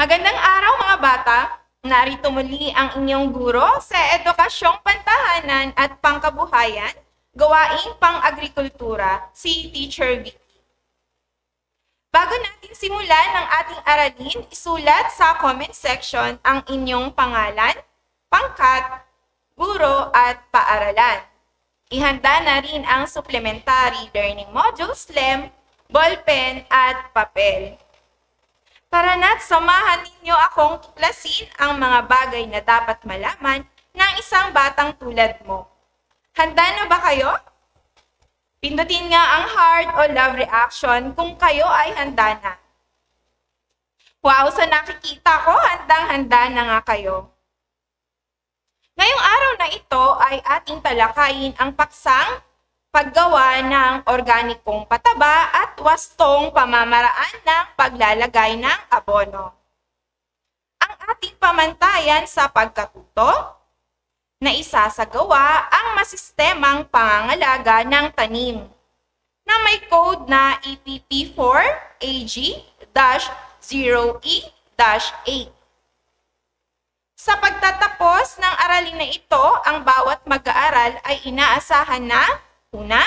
Magandang araw mga bata! Narito muli ang inyong guro sa Edukasyong Pantahanan at Pangkabuhayan, Gawaing Pang-Agrikultura, si Teacher Vicky. Bago natin simulan ang ating aralin, isulat sa comment section ang inyong pangalan, pangkat, guro at paaralan. Ihanda na rin ang supplementary learning modules, LEM, ballpen at papel. Tara na't samahan ninyo akong tuklasin ang mga bagay na dapat malaman ng isang batang tulad mo. Handa na ba kayo? Pindutin nga ang heart o love reaction kung kayo ay handa na. Wow, sa nakikita ko, handang-handa na nga kayo. Ngayong araw na ito ay ating talakayin ang paksang paggawa ng organikong pataba at wastong pamamaraan ng paglalagay ng abono. Ang ating pamantayan sa pagkatuto na isasagawa ang masistemang pangangalaga ng tanim na may code na EPP4 AG-0E-8. Sa pagtatapos ng aralin na ito, ang bawat mag-aaral ay inaasahan na Una,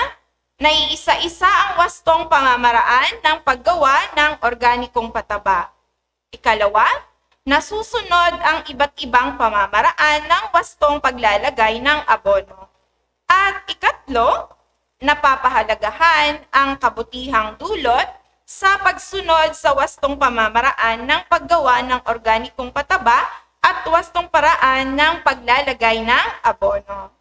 naiisa-isa ang wastong pamamaraan ng paggawa ng organikong pataba. Ikalawa, nasusunod ang iba't ibang pamamaraan ng wastong paglalagay ng abono. At ikatlo, napapahalagahan ang kabutihang dulot sa pagsunod sa wastong pamamaraan ng paggawa ng organikong pataba at wastong paraan ng paglalagay ng abono.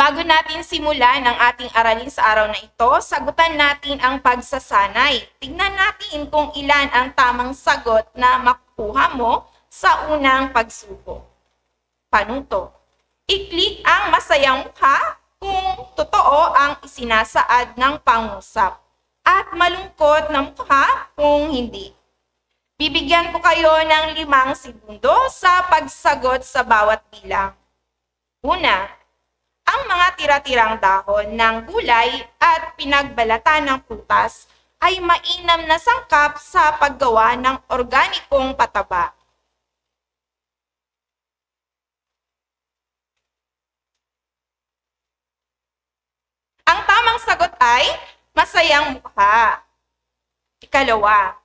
Bago natin simulan ang ating aralin sa araw na ito, sagutan natin ang pagsasanay. Tingnan natin kung ilan ang tamang sagot na makukuha mo sa unang pagsubok. Panuto. I-click ang masayang mukha kung totoo ang isinasaad ng pangusap at malungkot na mukha kung hindi. Bibigyan ko kayo ng limang segundo sa pagsagot sa bawat bilang. Una, ang mga tira-tirang dahon ng gulay at pinagbalatan ng prutas ay mainam na sangkap sa paggawa ng organikong pataba. Ang tamang sagot ay masayang mukha. Ikalawa,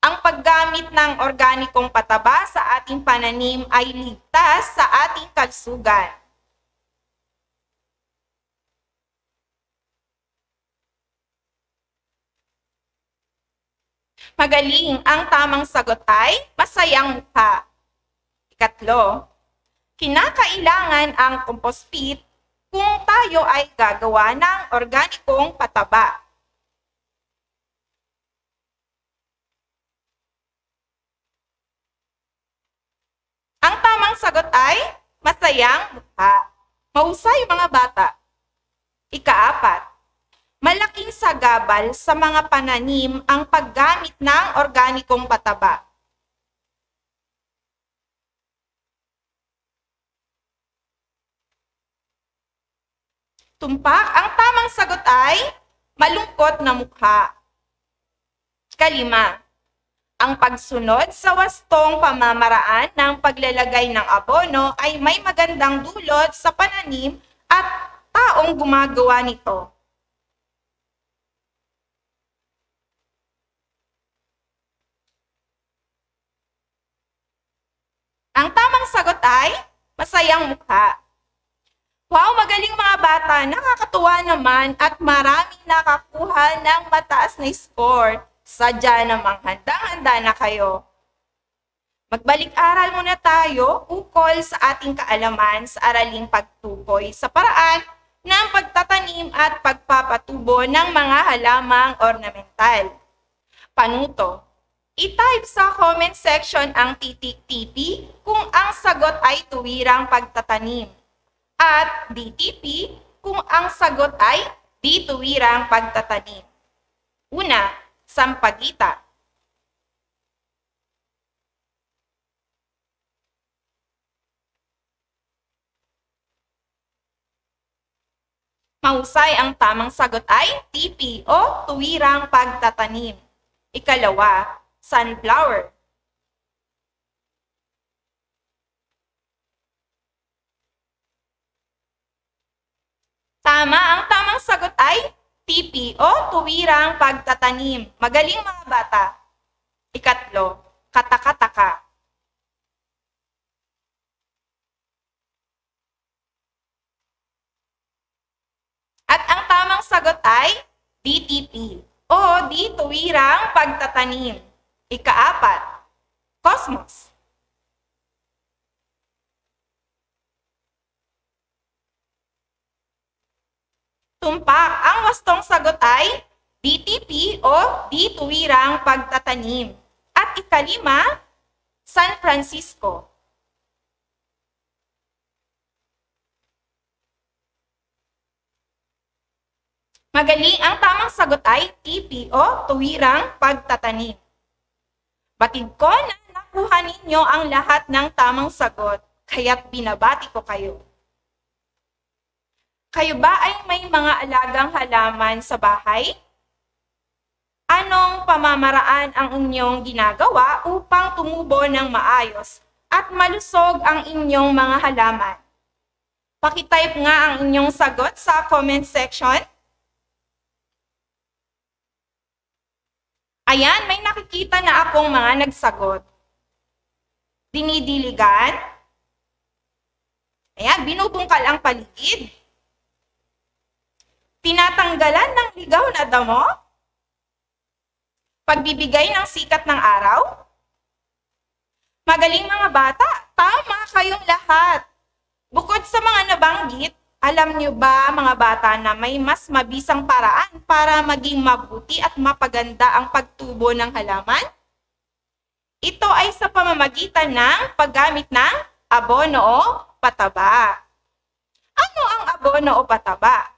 ang paggamit ng organikong pataba sa ating pananim ay ligtas sa ating kalsugan. Magaling, ang tamang sagot ay masayang mukha. Ikatlo, kinakailangan ang compost pit kung tayo ay gagawa ng organikong pataba. Ang tamang sagot ay masayang mukha. Mahusay mga bata. Ikaapat, Malaking sagabal sa mga pananim ang paggamit ng organikong pataba. Tumpak, ang tamang sagot ay malungkot na mukha. Kalima, ang pagsunod sa wastong pamamaraan ng paglalagay ng abono ay may magandang dulot sa pananim at taong gumagawa nito. Ang tamang sagot ay masayang mukha. Wow, magaling mga bata. Nakakatuwa naman at maraming nakakuha ng mataas na score. Sadya namang handang-handa na kayo. Magbalik-aral muna tayo ukol sa ating kaalaman sa araling pagtukoy sa paraan ng pagtatanim at pagpapatubo ng mga halamang ornamental. Panuto, I-type sa comment section ang titik-TP kung ang sagot ay tuwirang pagtatanim. At DTP kung ang sagot ay di tuwirang pagtatanim. Una, sampagita. Mahusay ang tamang sagot ay TP o tuwirang pagtatanim. Ikalawa, sunflower. Tama, ang tamang sagot ay TP o tuwirang pagtatanim. Magaling mga bata. Ikatlo, katakataka. At ang tamang sagot ay DTP o di tuwirang pagtatanim. Ikaapat, cosmos. Tumpak, ang wastong sagot ay DTP o di tuwirang pagtatanim. At ikalima, San Francisco. Magaling ang tamang sagot ay TP o tuwirang pagtatanim. Batid ko na nakuha ninyo ang lahat ng tamang sagot, kaya't binabati ko kayo. Kayo ba ay may mga alagang halaman sa bahay? Anong pamamaraan ang inyong ginagawa upang tumubo ng maayos at malusog ang inyong mga halaman? Pakitype nga ang inyong sagot sa comment section. Ayan, may nakikita na akong mga nagsagot. Dinidiligan. Ayan, binubungkal ang paligid. Tinatanggalan ng ligaw na damo? Pagbibigay ng sikat ng araw? Magaling mga bata, tama kayong lahat. Bukod sa mga nabanggit, alam niyo ba mga bata na may mas mabisang paraan para maging mabuti at mapaganda ang pagtubo ng halaman? Ito ay sa pamamagitan ng paggamit ng abono o pataba. Ano ang abono o pataba?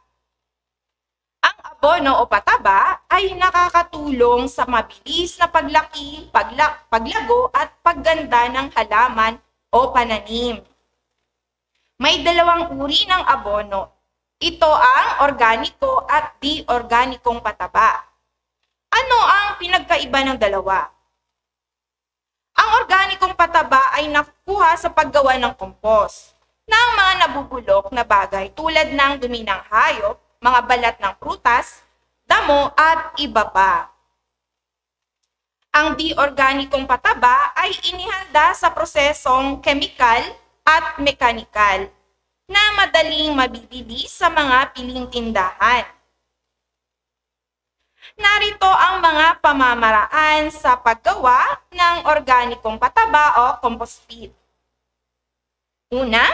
Ang abono o pataba ay nakakatulong sa mabilis na paglaki, paglak, paglago at pagganda ng halaman o pananim. May dalawang uri ng abono. Ito ang organiko at di-organikong pataba. Ano ang pinagkaiba ng dalawa? Ang organikong pataba ay nakukuha sa paggawa ng kompos ng mga nabubulok na bagay tulad ng dumi ng hayop, mga balat ng prutas, damo at iba pa. Ang di-organikong pataba ay inihanda sa prosesong kemikal at mekanikal na madaling mabibili sa mga piling tindahan. Narito ang mga pamamaraan sa paggawa ng organikong pataba o compost feed. Una,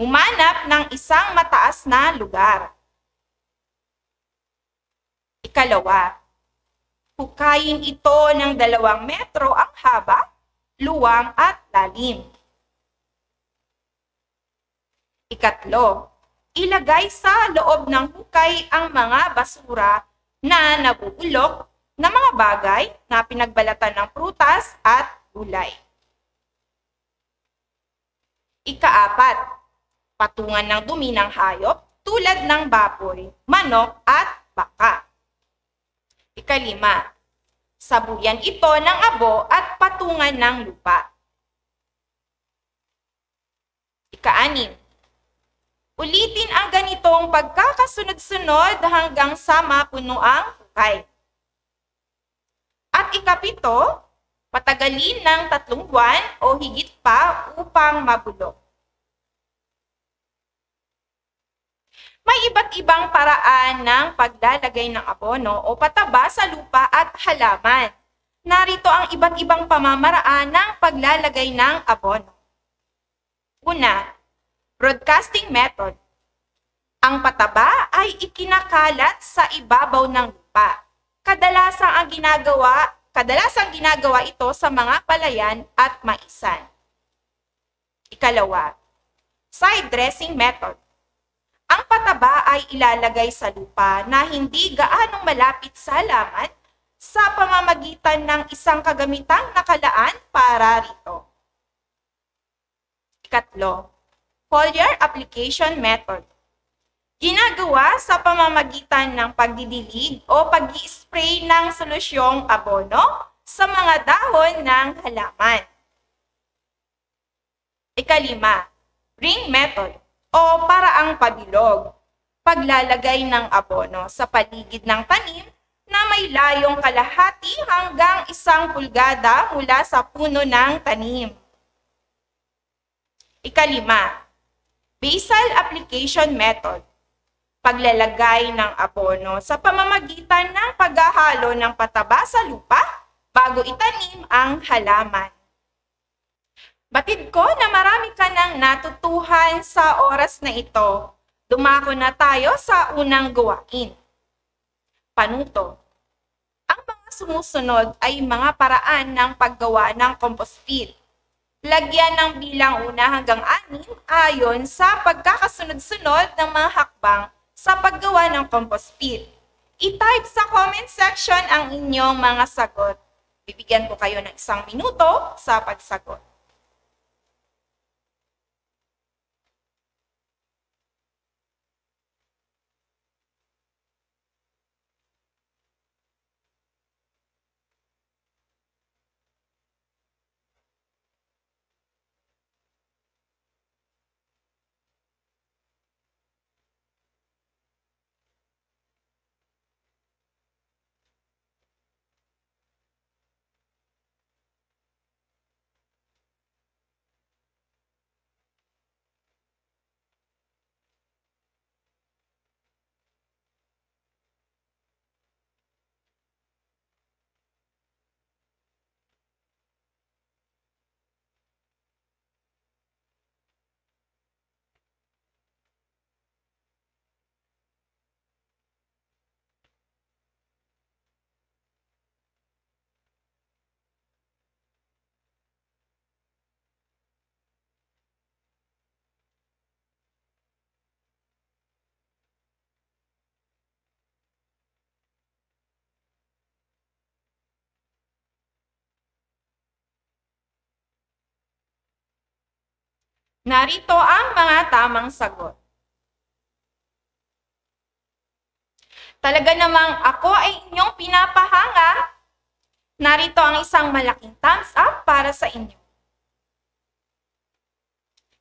humanap ng isang mataas na lugar. Ikalawa, hukayin ito ng dalawang metro ang haba, luwang at lalim. Ikatlo, ilagay sa loob ng hukay ang mga basura na nabubulok na mga bagay na pinagbalatan ng prutas at gulay. Ikaapat, patungan ng dumi ng hayop tulad ng baboy, manok at baka. Ikalima, sabuyan ito ng abo at patungan ng lupa. Ikaanim, Ulitin ang ganitong pagkakasunod-sunod hanggang sa mapuno ang hukay. At ikapito, patagalin ng tatlong buwan o higit pa upang mabulok. May iba't ibang paraan ng paglalagay ng abono o pataba sa lupa at halaman. Narito ang iba't ibang pamamaraan ng paglalagay ng abono. Una, Broadcasting method. Ang pataba ay ikinakalat sa ibabaw ng lupa. Kadalasang ang ginagawa, kadalasang ginagawa ito sa mga palayan at maisan. Ikalawa, side dressing method. Ang pataba ay ilalagay sa lupa na hindi gaanong malapit sa halaman sa pamamagitan ng isang kagamitang nakalaan para rito. Ikatlo, foliar application method. Ginagawa sa pamamagitan ng pagdidilig o pag spray ng solusyong abono sa mga dahon ng halaman. Ikalima, ring method o paraang pabilog. paglalagay ng abono sa paligid ng tanim na may layong kalahati hanggang isang pulgada mula sa puno ng tanim. Ikalima, basal application method. Paglalagay ng abono sa pamamagitan ng paghahalo ng pataba sa lupa bago itanim ang halaman. Batid ko na marami ka nang natutuhan sa oras na ito. Dumako na tayo sa unang gawain. Panuto. Ang mga sumusunod ay mga paraan ng paggawa ng compost peel. Lagyan ng bilang una hanggang anim ayon sa pagkakasunod-sunod ng mga hakbang sa paggawa ng compost peel. I-type sa comment section ang inyong mga sagot. Bibigyan ko kayo ng isang minuto sa pagsagot. Narito ang mga tamang sagot. Talaga namang ako ay inyong pinapahanga. Narito ang isang malaking thumbs up para sa inyo.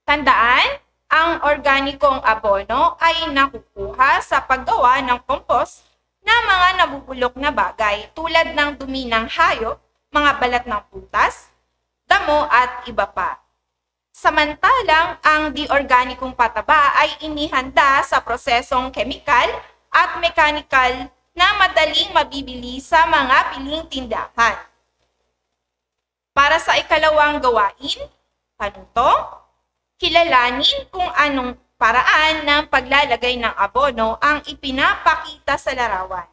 Tandaan, ang organikong abono ay nakukuha sa paggawa ng compost na mga nabubulok na bagay tulad ng dumi ng hayop, mga balat ng putas, damo at iba pa. Samantalang ang di-organikong pataba ay inihanda sa prosesong kemikal at mekanikal na madaling mabibili sa mga piling tindahan. Para sa ikalawang gawain, panuto, kilalanin kung anong paraan ng paglalagay ng abono ang ipinapakita sa larawan.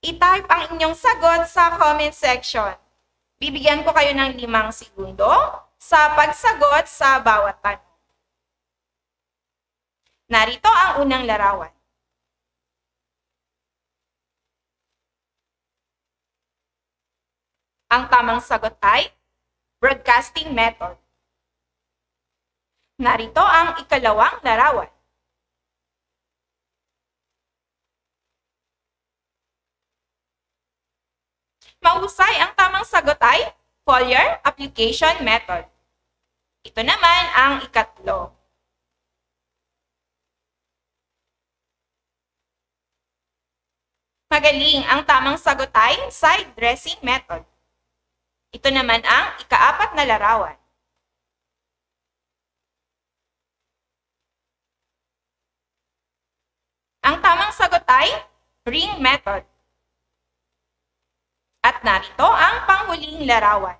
I-type ang inyong sagot sa comment section. Bibigyan ko kayo ng limang segundo sa pagsagot sa bawat tanong. Narito ang unang larawan. Ang tamang sagot ay broadcasting method. Narito ang ikalawang larawan. Mahusay ang tamang sagot ay foliar application method. Ito naman ang ikatlo. Magaling, ang tamang sagot ay side dressing method. Ito naman ang ikaapat na larawan. Ang tamang sagot ay ring method. At narito ang panghuling larawan.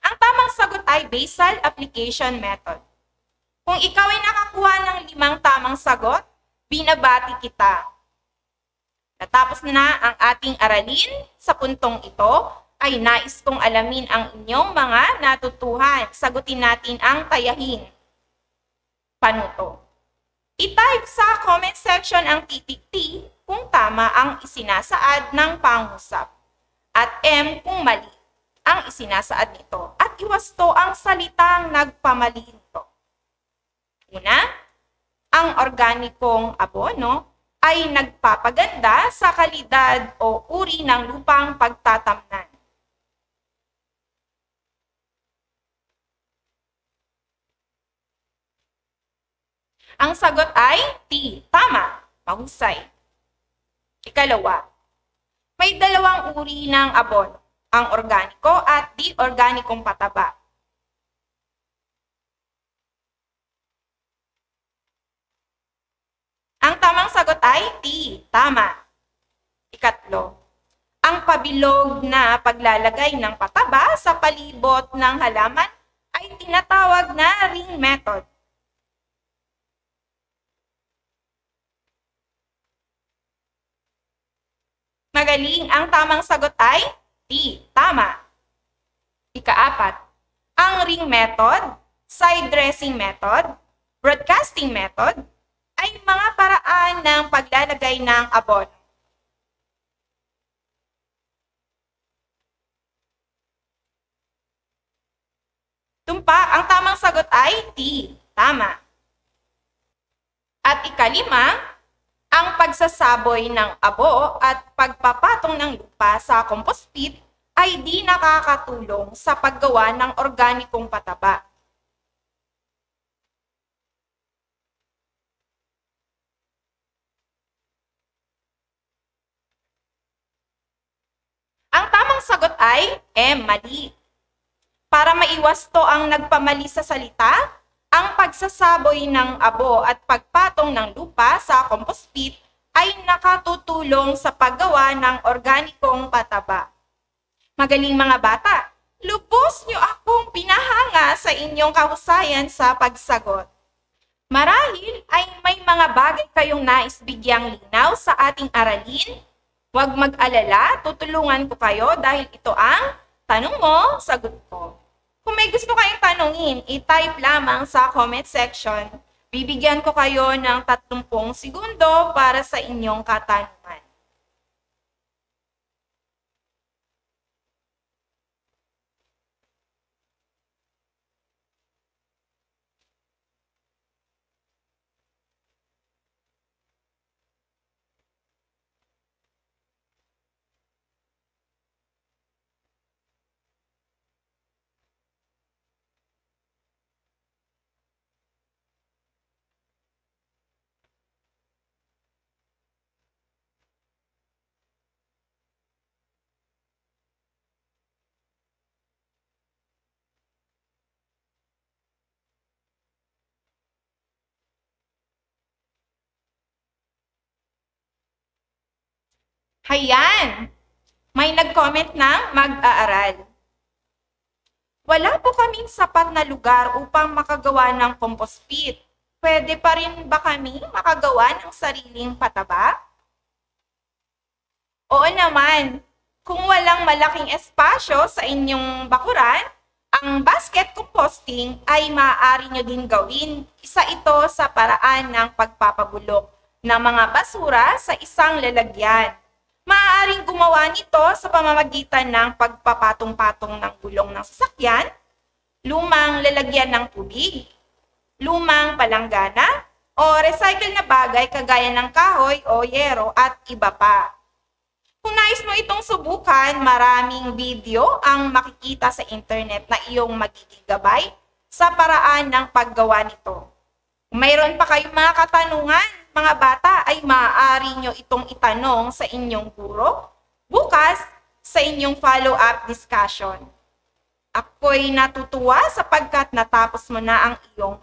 Ang tamang sagot ay basal application method. Kung ikaw ay nakakuha ng limang tamang sagot, binabati kita. Natapos na ang ating aralin sa puntong ito, ay nais kong alamin ang inyong mga natutuhan. Sagutin natin ang tayahin. Panuto. I-type sa comment section ang titik T kung tama ang isinasaad ng pangusap at M kung mali ang isinasaad nito at iwasto ang salitang nagpamali nito. Una, ang organikong abono ay nagpapaganda sa kalidad o uri ng lupang pagtatamnan. Ang sagot ay T. Tama. Mahusay. Ikalawa, may dalawang uri ng abono, ang organiko at di-organikong pataba. Ang tamang sagot ay T. Tama. Ikatlo, ang pabilog na paglalagay ng pataba sa palibot ng halaman ay tinatawag na ring method. Magaling, ang tamang sagot ay T. Tama. Ikaapat, ang ring method, side dressing method, broadcasting method, ay mga paraan ng paglalagay ng abono. Tumpa, ang tamang sagot ay T. Tama. At ikalima, ang pagsasaboy ng abo at pagpapatong ng lupa sa compost pit ay di nakakatulong sa paggawa ng organikong pataba. Ang tamang sagot ay M. Mali. Para maiwas to ang nagpamali sa salita, ang pagsasaboy ng abo at pagpatong ng lupa sa compost pit ay nakatutulong sa paggawa ng organikong pataba. Magaling mga bata, lubos niyo akong pinahanga sa inyong kahusayan sa pagsagot. Marahil ay may mga bagay kayong nais bigyang linaw sa ating aralin. Huwag mag-alala, tutulungan ko kayo dahil ito ang tanong mo, sagot ko. Kung may gusto kayong tanongin, i-type lamang sa comment section. Bibigyan ko kayo ng 30 segundo para sa inyong katanungan. Hayan! May nag-comment na mag-aaral. Wala po kaming sapat na lugar upang makagawa ng compost pit. Pwede pa rin ba kami makagawa ng sariling pataba? Oo naman. Kung walang malaking espasyo sa inyong bakuran, ang basket composting ay maaari nyo din gawin. Isa ito sa paraan ng pagpapabulok ng mga basura sa isang lalagyan. Maaaring gumawa nito sa pamamagitan ng pagpapatong-patong ng gulong ng sasakyan, lumang lalagyan ng tubig, lumang palanggana, o recycle na bagay kagaya ng kahoy o yero at iba pa. Kung nais mo itong subukan, maraming video ang makikita sa internet na iyong magiging sa paraan ng paggawa nito. Mayroon pa kayong mga katanungan, mga bata, ay maaari nyo itong itanong sa inyong guro bukas sa inyong follow-up discussion. Ako'y natutuwa sapagkat natapos mo na ang iyong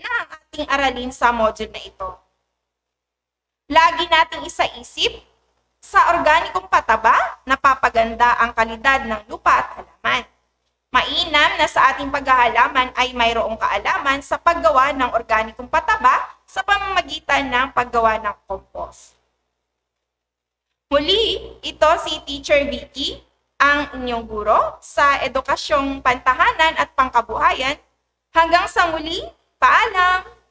na ang ating aralin sa module na ito. Lagi nating isaisip sa organikong pataba, napapaganda ang kalidad ng lupa at halaman. Mainam na sa ating paghahalaman ay mayroong kaalaman sa paggawa ng organikong pataba sa pamamagitan ng paggawa ng compost. Muli, ito si Teacher Vicky, ang inyong guro sa edukasyong pantahanan at pangkabuhayan. Hanggang sa muli, paalam!